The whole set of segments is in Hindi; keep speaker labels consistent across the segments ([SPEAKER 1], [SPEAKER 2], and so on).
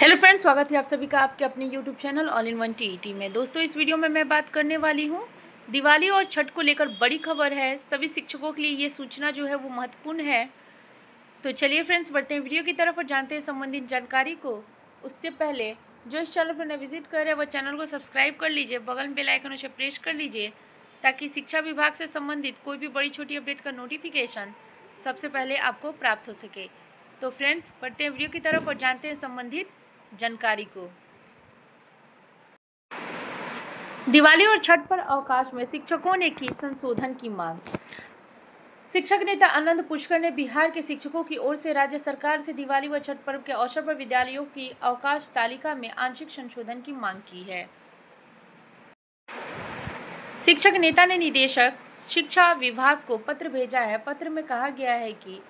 [SPEAKER 1] हेलो फ्रेंड्स, स्वागत है आप सभी का आपके अपने YouTube channel all in one T में। दोस्तों, इस वीडियो में मैं बात करने वाली हूँ। दिवाली और छठ को लेकर बड़ी खबर है। सभी शिक्षकों के लिए ये सूचना जो है वो महत्वपूर्ण है। तो चलिए फ्रेंड्स, बढ़ते हैं वीडियो की तरफ़ और जानते हैं संबंधित जानकारी को। उससे पहले, जो इस चैनल पर न विज़िट कर रहे हैं, वह चैनल को सब्सक्राइब कर लीजिए, बगल में बेलाइकन उसे प्रेस कर लीजिए, ताकि शिक्षा विभाग से संबंधित कोई भी बड़ी छोटी अपडेट का नोटिफिकेशन सबसे पहले आपको प्राप्त हो सके। तो फ्रेंड्स पढ़ते हैं वीडियो की तरफ़ और जानते हैं संबंधित जानकारी को। दिवाली और छठ पर अवकाश में शिक्षकों ने की संशोधन की मांग। शिक्षक नेता आनंद पुष्कर ने बिहार के शिक्षकों की ओर से राज्य सरकार से दिवाली व छठ पर्व के अवसर पर विद्यालयों की अवकाश तालिका में आंशिक संशोधन की मांग की है। शिक्षक नेता ने निदेशक, शिक्षा विभाग को पत्र भेजा है। पत्र में कहा गया है कि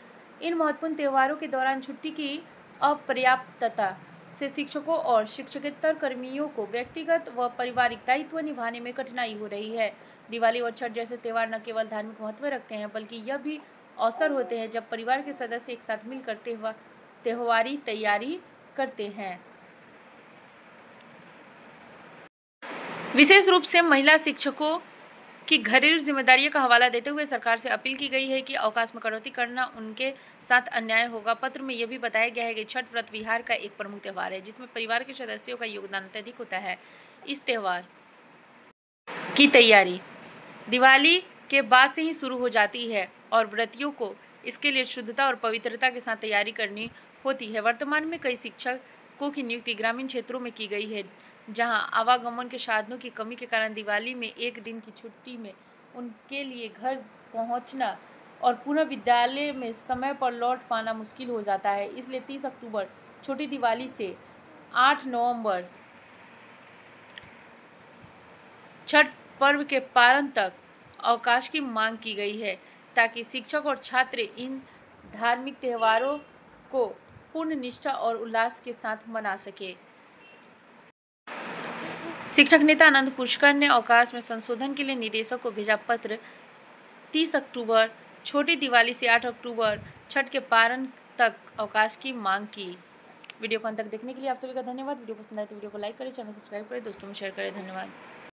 [SPEAKER 1] इन महत्वपूर्ण त्योहारों के दौरान छुट्टी की अपर्याप्तता से शिक्षकों और शिक्षकेतर कर्मियों को व्यक्तिगत व पारिवारिक दायित्व निभाने में कठिनाई हो रही है। दिवाली और छठ जैसे त्यौहार न केवल धार्मिक महत्व रखते हैं, बल्कि यह भी अवसर होते हैं जब परिवार के सदस्य एक साथ मिलकर त्यौहार त्योहारी तैयारी करते हैं। विशेष रूप से महिला शिक्षकों की घरेलू जिम्मेदारियों का हवाला देते हुए सरकार से अपील की गई है कि अवकाश में कटौती करना उनके साथ अन्याय होगा। पत्र में यह भी बताया गया है कि छठ व्रत बिहार का एक प्रमुख त्यौहार है, जिसमें परिवार के सदस्यों का योगदान अत्यधिक होता है। इस त्यौहार की तैयारी दिवाली के बाद से ही शुरू हो जाती है और व्रतियों को इसके लिए शुद्धता और पवित्रता के साथ तैयारी करनी होती है। वर्तमान में कई शिक्षकों की नियुक्ति ग्रामीण क्षेत्रों में की गई है जहाँ आवागमन के साधनों की कमी के कारण दिवाली में एक दिन की छुट्टी में उनके लिए घर पहुँचना और पुनः विद्यालय में समय पर लौट पाना मुश्किल हो जाता है। इसलिए तीस अक्टूबर, छोटी दिवाली से आठ नवंबर छठ पर्व के पारण तक अवकाश की मांग की गई है, ताकि शिक्षक और छात्र इन धार्मिक त्योहारों को पूर्ण निष्ठा और उल्लास के साथ मना सके। शिक्षक नेता आनंद पुष्कर ने अवकाश में संशोधन के लिए निदेशक को भेजा पत्र। 30 अक्टूबर, छोटी दिवाली से 8 अक्टूबर, छठ के पारण तक अवकाश की मांग की। वीडियो को अंत तक देखने के लिए आप सभी का धन्यवाद। वीडियो पसंद आए तो वीडियो को लाइक करें, चैनल सब्सक्राइब करें, दोस्तों में शेयर करें। धन्यवाद।